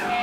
Yeah.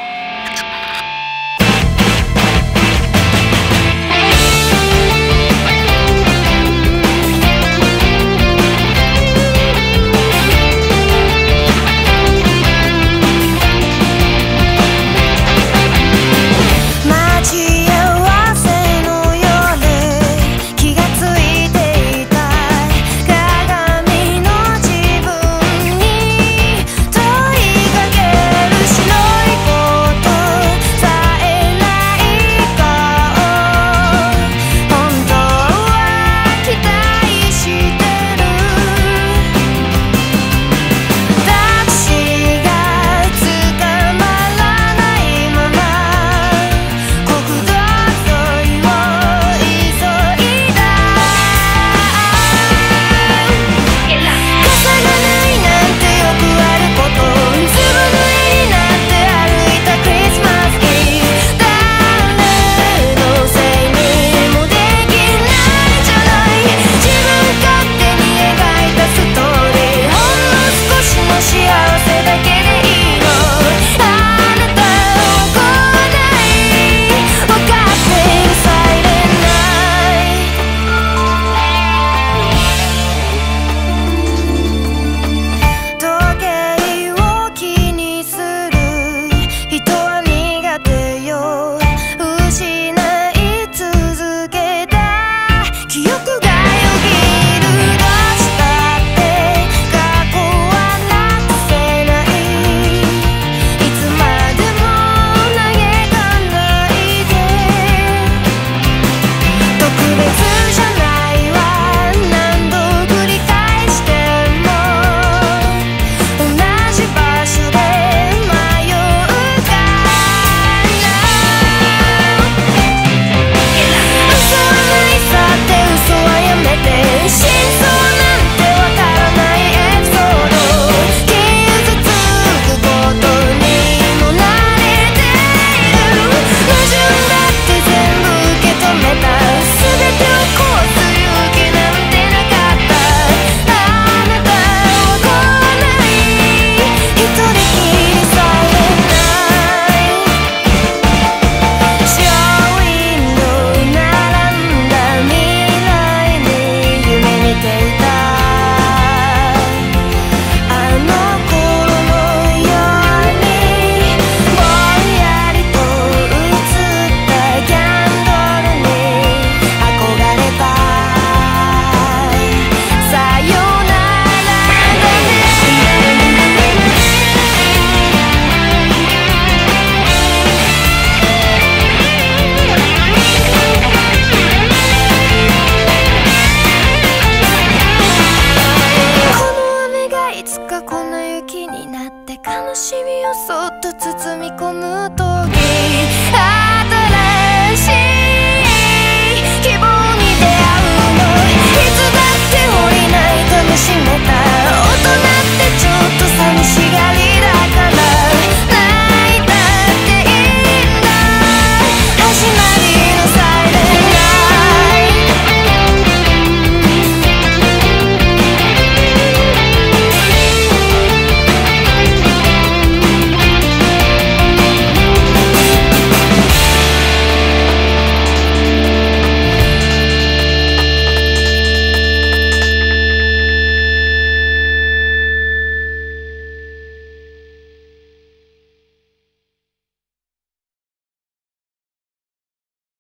いつかこんな雪になって悲しみをそっと包み込むと